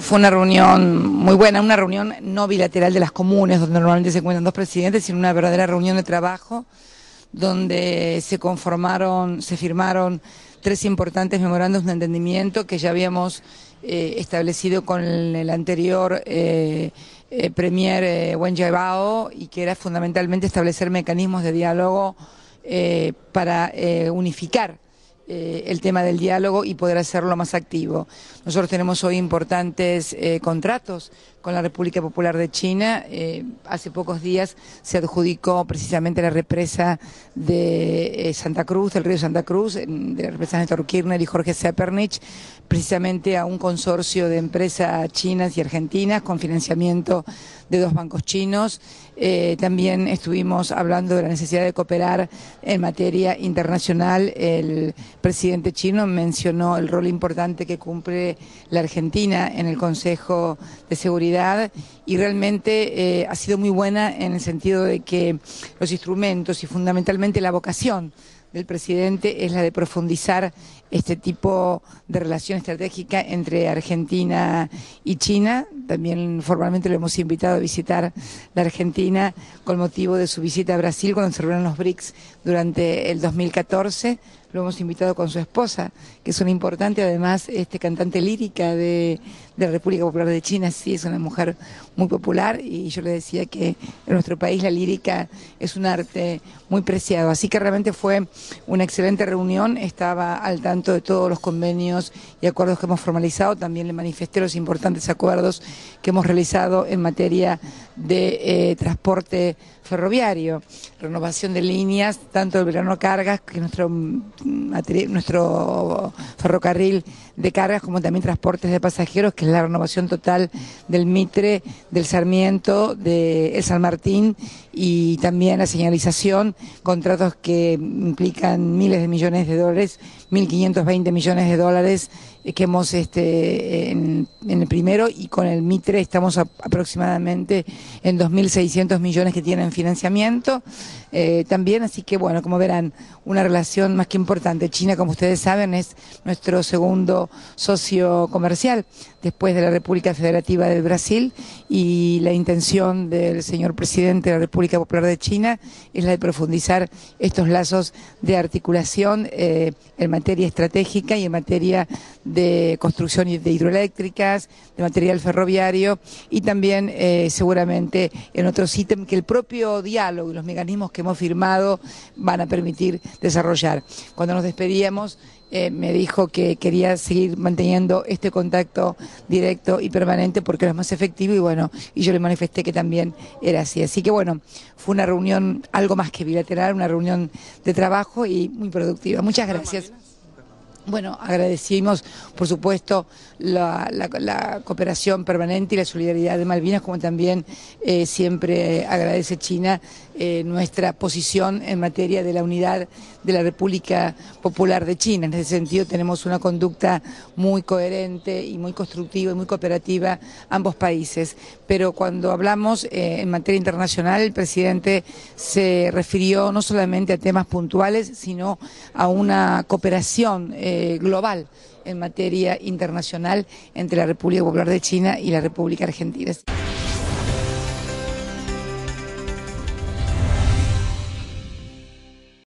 Fue una reunión muy buena, una reunión no bilateral de las comunes, donde normalmente se encuentran dos presidentes, sino una verdadera reunión de trabajo, donde se conformaron, se firmaron tres importantes memorandos de entendimiento que ya habíamos eh, establecido con el, anterior eh, eh, Premier Wen Jiabao y que era fundamentalmente establecer mecanismos de diálogo para unificar eh, el tema del diálogo y poder hacerlo más activo. Nosotros tenemos hoy importantes eh, contratos con la República Popular de China. Eh, hace pocos días se adjudicó precisamente la represa de Santa Cruz, del río Santa Cruz, de la represa Néstor Kirchner y Jorge Sepernich, precisamente a un consorcio de empresas chinas y argentinas con financiamiento de dos bancos chinos. también estuvimos hablando de la necesidad de cooperar en materia internacional. El presidente chino mencionó el rol importante que cumple la Argentina en el Consejo de Seguridad y realmente eh, ha sido muy buena en el sentido de que los instrumentos y fundamentalmente la vocación del presidente es la de profundizar este tipo de relación estratégica entre Argentina y China. También formalmente lo hemos invitado a visitar la Argentina con motivo de su visita a Brasil cuando se reunieron los BRICS durante el 2014. Lo hemos invitado con su esposa, que es una importante, además, este cantante lírica de, de la República Popular de China. Sí, es una mujer muy popular y yo le decía que en nuestro país la lírica es un arte muy preciado. Así que realmente fue una excelente reunión. Estaba al tanto de todos los convenios y acuerdos que hemos formalizado. También le manifesté los importantes acuerdos que hemos realizado en materia de eh, transporte ferroviario, renovación de líneas, tanto del verano cargas, que nuestro, nuestro ferrocarril de cargas, como también transportes de pasajeros, que es la renovación total del Mitre, del Sarmiento, de San Martín y también la señalización, contratos que implican miles de millones de dólares, 1.520 millones de dólares eh, que hemos este, en, el primero y con el Mitre estamos aproximadamente en 2.600 millones que tienen financiamiento eh, también, así que bueno, como verán, una relación más que importante. China, como ustedes saben, es nuestro segundo socio comercial después de la República Federativa de Brasil y la intención del señor presidente de la República Popular de China es la de profundizar estos lazos de articulación eh, en materia estratégica y en materia de construcción de hidroeléctricas, de material ferroviario y también eh, seguramente en otros ítems que el propio diálogo y los mecanismos que hemos firmado van a permitir desarrollar. Cuando nos despedíamos, eh, me dijo que quería seguir manteniendo este contacto directo y permanente porque era más efectivo y bueno, y yo le manifesté que también era así. Así que bueno, fue una reunión algo más que bilateral, una reunión de trabajo y muy productiva. Muchas gracias. Bueno, agradecimos, por supuesto, la, cooperación permanente y la solidaridad de Malvinas, como también eh, siempre agradece China eh, nuestra posición en materia de la unidad de la República Popular de China. En ese sentido, tenemos una conducta muy coherente y muy constructiva y muy cooperativa ambos países. Pero cuando hablamos eh, en materia internacional, el presidente se refirió no solamente a temas puntuales, sino a una cooperación. Eh, global en materia internacional entre la República Popular de China y la República Argentina.